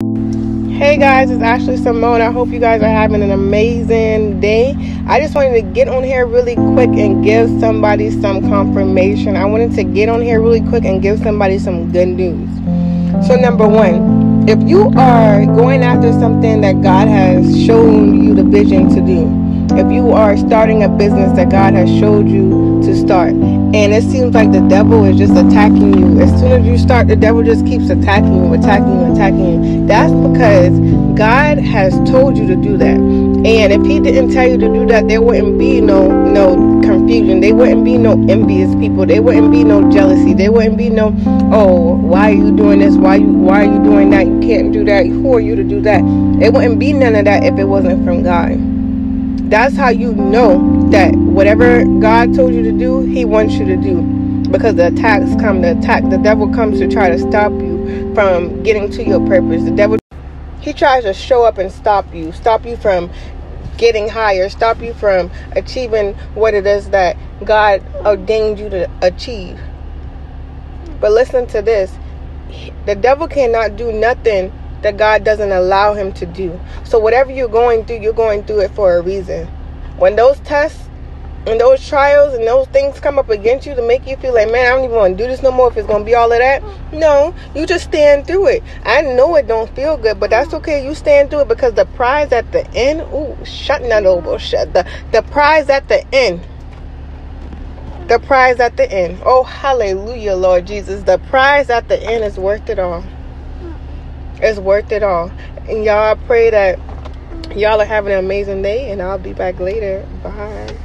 Hey guys, it's Ashley Samone. I hope you guys are having an amazing day. I just wanted to get on here really quick and give somebody some confirmation. I wanted to get on here really quick and give somebody some good news. So, number one, if you are going after something that God has shown you the vision to do, if you are starting a business that God has showed you to start, and it seems like the devil is just attacking you. As soon as you start, the devil just keeps attacking you, attacking you, attacking you. That's because God has told you to do that. And if He didn't tell you to do that, there wouldn't be no no confusion. There wouldn't be no envious people. There wouldn't be no jealousy. There wouldn't be no oh why are you doing this? Why you why are you doing that? You can't do that. Who are you to do that? It wouldn't be none of that if it wasn't from God that's how you know that whatever God told you to do, He wants you to do. Because the attacks come, the attack, the devil comes to try to stop you from getting to your purpose. The devil, he tries to show up and stop you, stop you from getting higher, stop you from achieving what it is that God ordained you to achieve. But listen to this the devil cannot do nothing that God doesn't allow him to do. So whatever you're going through, you're going through it for a reason. When those tests and those trials and those things come up against you to make you feel like, man, I don't even want to do this no more if it's going to be all of that. No, you just stand through it. I know it don't feel good, but that's okay. You stand through it because the prize at the end, ooh, shut that over, shut the, the prize at the end. The prize at the end. Oh, hallelujah, Lord Jesus. The prize at the end is worth it all. It's worth it all. And y'all, I pray that y'all are having an amazing day, and I'll be back later. Bye.